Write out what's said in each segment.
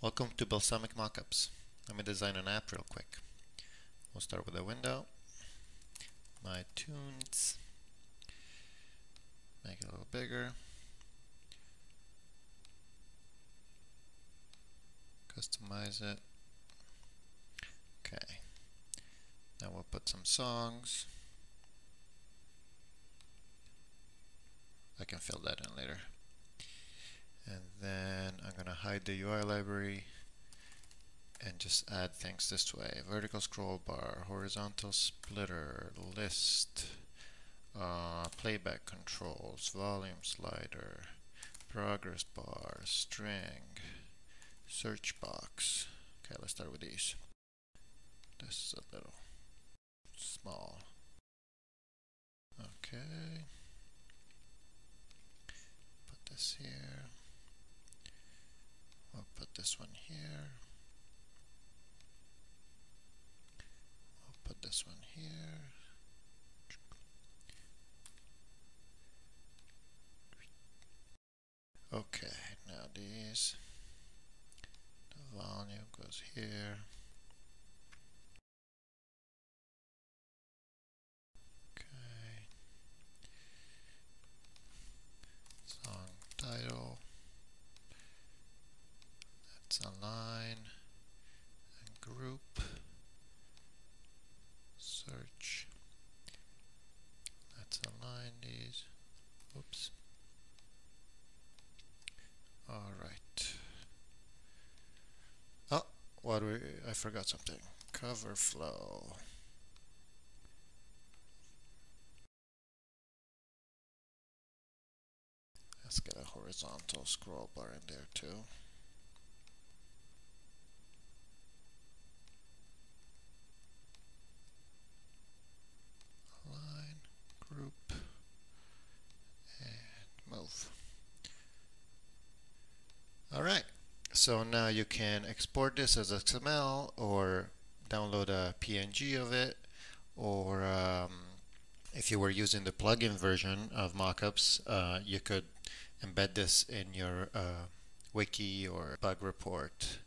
Welcome to Balsamiq Mockups. Let me design an app real quick. We'll start with a window, my tunes, make it a little bigger, customize it. Okay, now we'll put some songs. I can fill that in later and then I'm gonna hide the UI library and just add things this way. Vertical scroll bar horizontal splitter list uh, playback controls volume slider progress bar string search box. Okay let's start with these. This is a little small okay put this here I'll put this one here. I'll put this one here. Okay, now this. the volume goes here. Align and group. Search. Let's align these. Oops. All right. Oh what do we I forgot something. Cover flow. Let's get a horizontal scroll bar in there too so now you can export this as XML or download a PNG of it or um, if you were using the plugin version of mockups uh, you could embed this in your uh, wiki or bug report.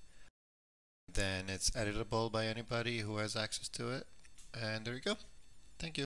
Then it's editable by anybody who has access to it. And there you go